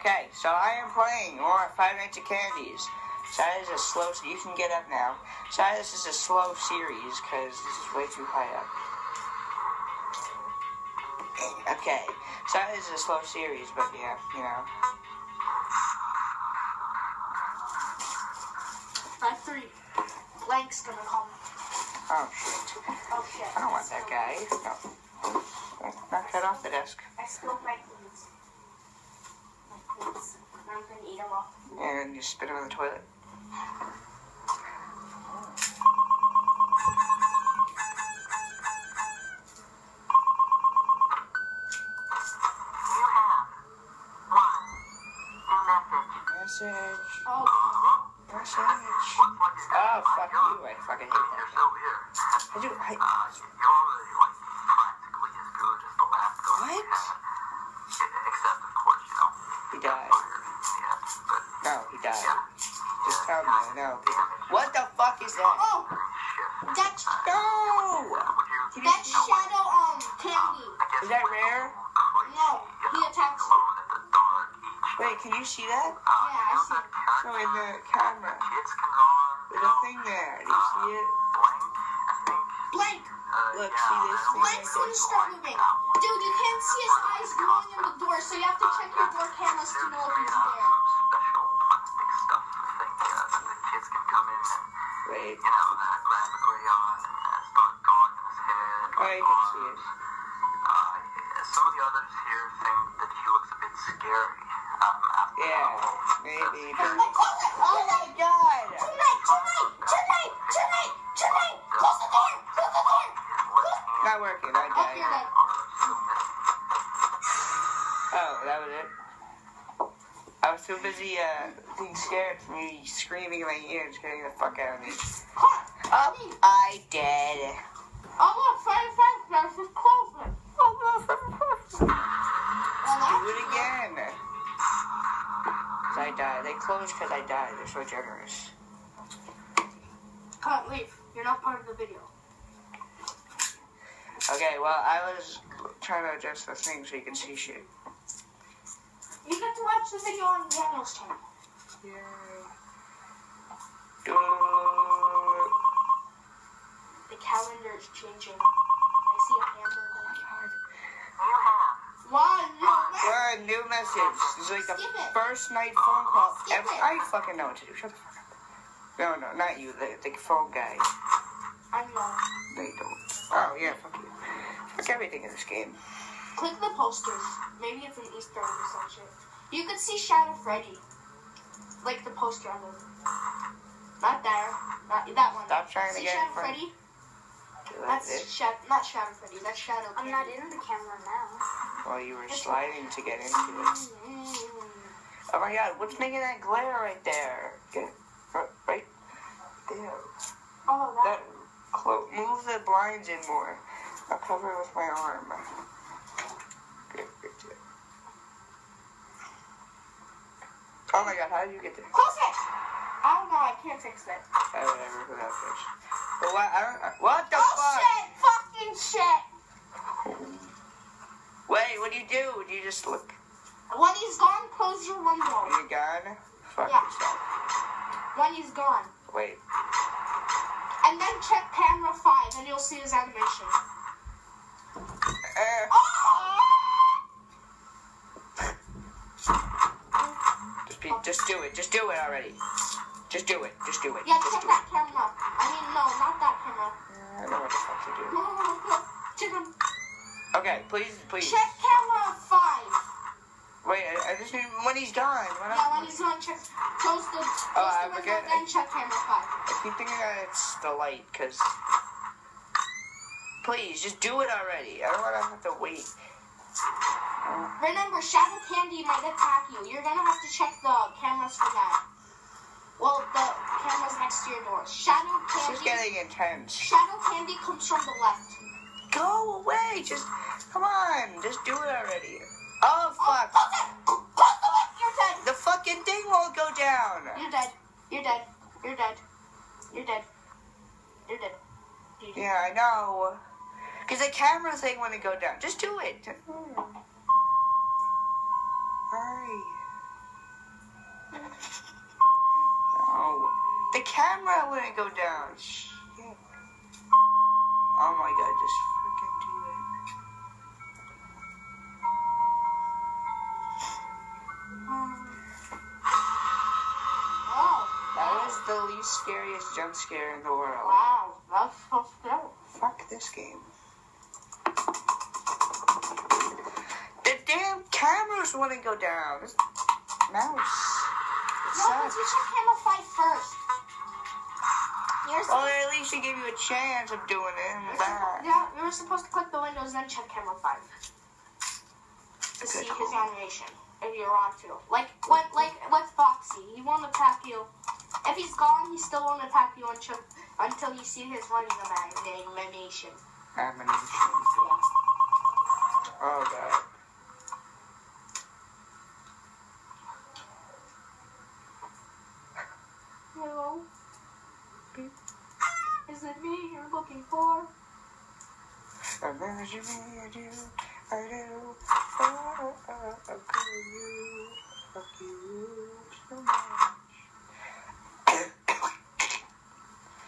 Okay, so I am playing more Five Nights at Candy's. So that is a slow. You can get up now. So this is a slow series because this is way too high up. Okay, so is a slow series, but yeah, you know. My three. Blank's gonna call me. Oh shit! Oh shit. I don't want that guy. No. Knock that off the desk. I spilled. My gonna eat them all. And you spit them in the toilet. Look, yeah, see this thing? Blank's gonna start moving. Dude, you can't see his eyes glowing in the door, so you have to check your door cameras to know if he's there. Special plastic stuff. I think uh, the kids can come in and, Wait. you know, uh, grab the crayon and uh, start drawing his head. Oh, you can see it. Uh, some of the others here think that he looks a bit scary. Um, Yeah, maybe. Oh my god! Oh my god! Tonight, tonight, tonight, Not working. I Oh, died. Oh, that was it. I was too busy uh, being scared from you screaming in my ears, getting the fuck out of me. Oh, I did. I'm on five five guys for closing. Well, Do it again. Cause I died. They closed because I died. They're so generous. Can't leave. You're not part of the video. Okay, well, I was trying to adjust the thing so you can see shit. You get to watch the video on Daniel's channel. Yeah. The calendar is changing. I see a hamburger. You have One, no, What a new message. This is like the Skip it. first night phone call Skip ever. it. I fucking know what to do. Shut the fuck up. No, no, not you. The, the phone guy. I know. They don't. Oh, yeah, fuck you. Fuck everything in this game. Click the posters. Maybe it's an Easter egg or some shit. You could see Shadow Freddy. Like the poster on the. Not there. Not that one. Stop trying to see get Shadow front. Freddy? That's That's. Shadow, not Shadow Freddy. That's Shadow. I'm not in the camera now. While you were sliding to get into it. Mm. Oh my god, what's making that glare right there? Get right, right there. Oh, that. That clo- move the blinds in more. I'll cover it with my arm. Oh my god, how did you get there? Close it! Oh, I don't know. I can't fix it. Oh, whatever, without fish. But what? I don't. What the oh fuck? shit! Fucking shit! Wait, what do you do? Do you just look? When he's gone, close your window. you gone? Fuck Yeah. yourself. When he's gone. Wait. And then check camera 5 and you'll see his animation. Uh, just, be, just do it. Just do it already. Just do it. Just do it. Yeah, Just check that it. camera. I mean, no, not that camera. I don't know what the fuck to do. check, him. Okay, please, please. check camera 5. Wait, I, I just need when he's gone. When Yeah, I, when he's gone, check. Close the, close Oh, I the window, then check camera 5. I keep thinking that it's the light, cause. Please, just do it already. I don't want to have to wait. Remember, Shadow Candy might attack you. You're gonna have to check the cameras for that. Well, the cameras next to your door. Shadow Candy. getting intense. Shadow Candy comes from the left. Go away. Just come on. Just do it already. Oh Oh, fuck. close it! Close the window! You're dead! The fucking thing won't go down. You're dead. You're dead. You're dead. You're dead. You're dead. You're dead. Yeah, I know. Cause the camera thing wouldn't go down. Just do it. Hurry. Oh, the camera wouldn't go down. Shit. Oh my god, just freaking do it. Oh, That was the least scariest jump scare in the world. wow, that's so scary. Fuck this game. Cameras wouldn't go down. This mouse. It No, but you should camera fight first. You're Well, supposed, at least it gave you a chance of doing it. And that. yeah, you were supposed to click the windows and then check camera five to see Good his animation if you want to. Like what, like with Foxy, he won't attack you. If he's gone, he still won't attack you until until you see his running animation. animation. Yeah. Oh god. Hello. Is it me you're looking for? Imagine me, I do, I do. Oh, oh, oh, oh, you, fuck you so much.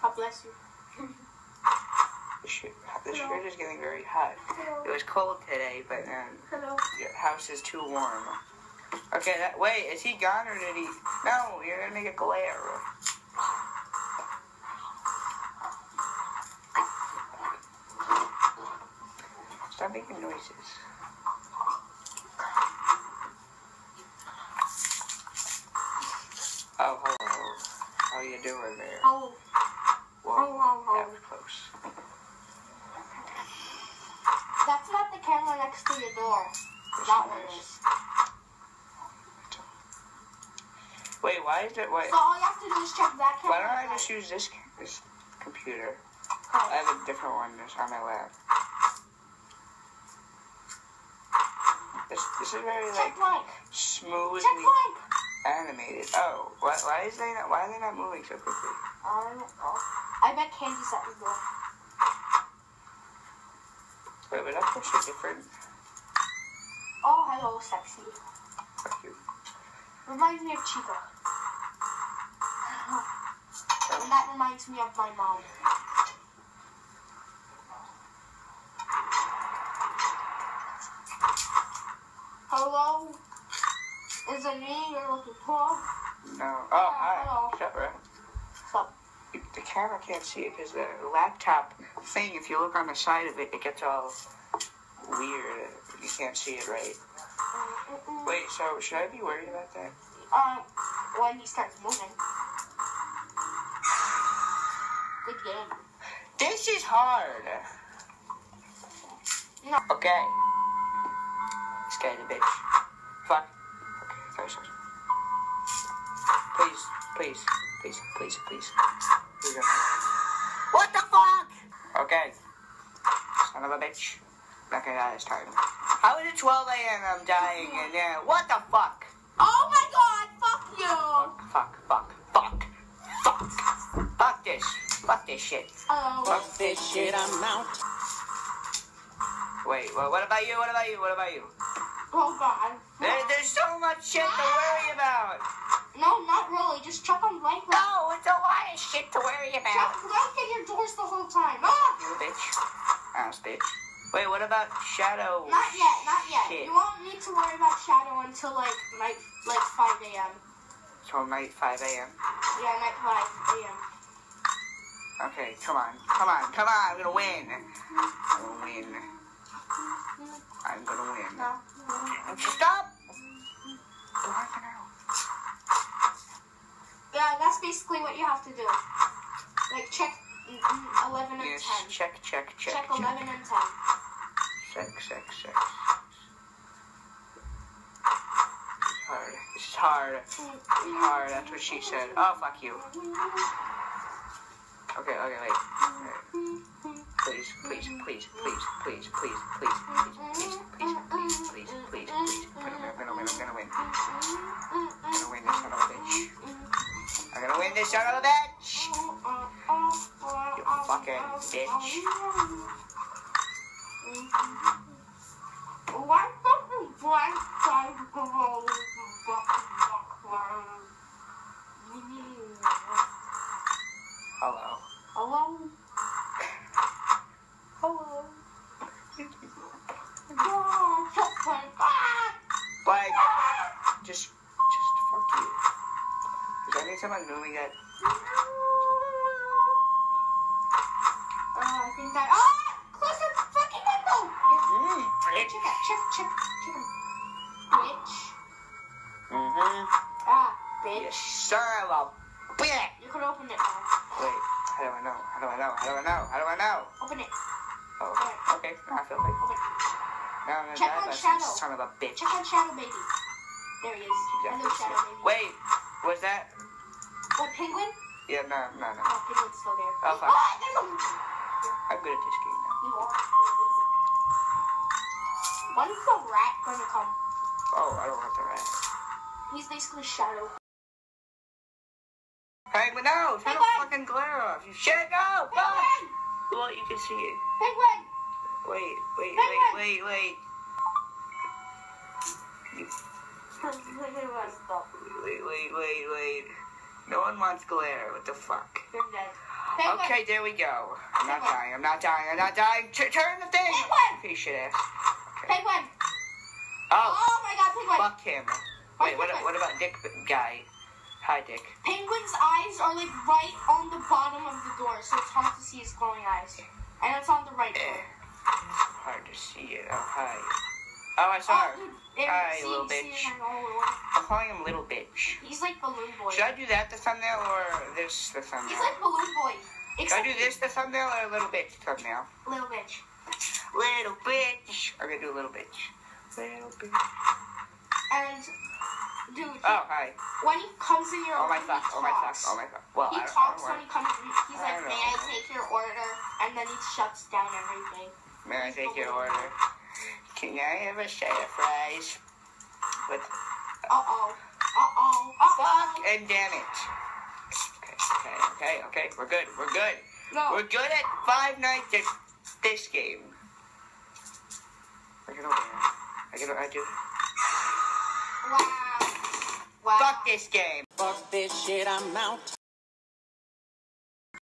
God bless you. The shirt, the shirt is getting very hot. It was cold today, but um, Hello. your house is too warm. Okay, that, wait, is he gone or did he? No, you're gonna make a glare. Stop making noises. Oh, hello. How you doing there? Hello. Whoa, Hello. that was close. That's not the camera next to your door. That one is. Wait, why is it? Wait, So all you have to do is check that camera. why don't I just use this this computer? Okay. I have a different one that's on my lap. This is very like Check blank. smoothly Check blank. animated. Oh, why, why is they not? Why are they not moving so quickly? I don't know. I bet Candy's at your door. Wait, but that's actually different. Oh, hello, sexy. Fuck you. Reminds me of Chica. And that reminds me of my mom. Hello? Is it me you're looking for? No. Oh, hi. Hello. The camera can't see it because the laptop thing, if you look on the side of it, it gets all weird. You can't see it right. Wait, so should I be worried about that? Um, when he starts moving. Good game. This is hard. No. Okay. This guy's a bitch. Fuck. Okay. Please, please, please, please, please. Please don't hurt. What the fuck? Okay. Son of a bitch. Okay, that is time. How is it 12 a.m. I'm dying and yeah, what the fuck? Oh my god, fuck you! Fuck, fuck, fuck, fuck. Fuck this. Fuck this shit. Hello. Fuck this shit, I'm out. Wait, well, what about you? What about you? What about you? Oh god. There, there's so much shit to worry about. No, not really. Just check on blank. No, it's a lot of shit to worry Check about. blank at your doors the whole time. Ah! You bitch. Ass bitch. Wait, what about Shadow? Not yet, not yet. Shit. You won't need to worry about Shadow until like night, like 5 a.m. Till night 5 a.m. Yeah, night 5 a.m. Okay, come on. Come on, come on. I'm gonna win. I'm gonna win. I'm gonna win. Stop! Go on for now. Yeah, that's basically what you have to do. Like check mm, mm, 11 and Yes, 10. check, check, check. Check 11 and 10. Check, check, check. Hard. This is hard. This is hard. That's what she said. Oh, fuck you. Okay, okay, wait. Please, please, please, please, please, please, please, please, please, please, please, please, please, please. I'm gonna win, I'm gonna win, I'm gonna win. I'm gonna win this son of a bitch. I'm gonna win this son of a bitch! You fucking bitch. Why fucking black side of the road? Think someone's moving it. Oh, I think that. Ah! Close the fucking window! Mm, bitch. Mm-hmm. Ah. You open it now. Wait, how do I know? How do I know? How do I know? How do I know? Open it. Oh, okay. Now I feel like. Open it. Now I'm gonna Check die on Shadow. son of a bitch. Check out Shadow Baby. There he is. Hello, Shadow Baby. Wait, was that? What, penguin? Yeah, no, no, no. Oh, penguin's still there. Oh, fuck. Ah, there's a... I'm good at this game now. You are. When's the rat gonna come? Oh, I don't have the rat. He's basically Shadow. Penguin, no! Turn the fucking glare off. You shit, go! Go! Penguin! Well, you can see it. Penguin! Wait, wait, Penguin! wait, wait, wait. Stop. Wait, wait, wait, wait. No one wants glare. What the fuck? You're dead. Penguin! Okay, there we go. I'm not Penguin. dying. I'm not dying. I'm not dying. T- turn the thing. Penguin! Okay, ass. Penguin! Oh, Oh my god, penguin! fuck him. Wait, what? What about Dick guy? Hi, Dick. Penguin's eyes are like right on the bottom of the door, so it's hard to see his glowing eyes. And it's on the right Eh, door. hard to see it. Oh, hi. Oh, I saw oh, her. dude, Hi, little bitch. I'm calling him Little Bitch. He's like Balloon Boy. Should I do that the thumbnail or this the thumbnail? He's like Balloon Boy. Should I do this the thumbnail or a Little Bitch thumbnail? little bitch. Little bitch. I'm gonna do a Little Bitch. Little bitch. And dude, he- Oh, hi. when he comes in your Oh my room, fuck. he Oh my fuck. Oh my fuck. Well, He I, I talks don't when he comes in. He's I like, may I take your order? And then he shuts down everything. May I take your order? Can I have a set of fries? With Uh-oh. Uh-oh. Uh-oh. fuck and damn it. Okay, okay, okay, okay. We're good. We're good. No. We're good at Five Nights at this game. I can open it. I can. I do. Wow. Wow. Fuck this game. Fuck this shit, I'm out.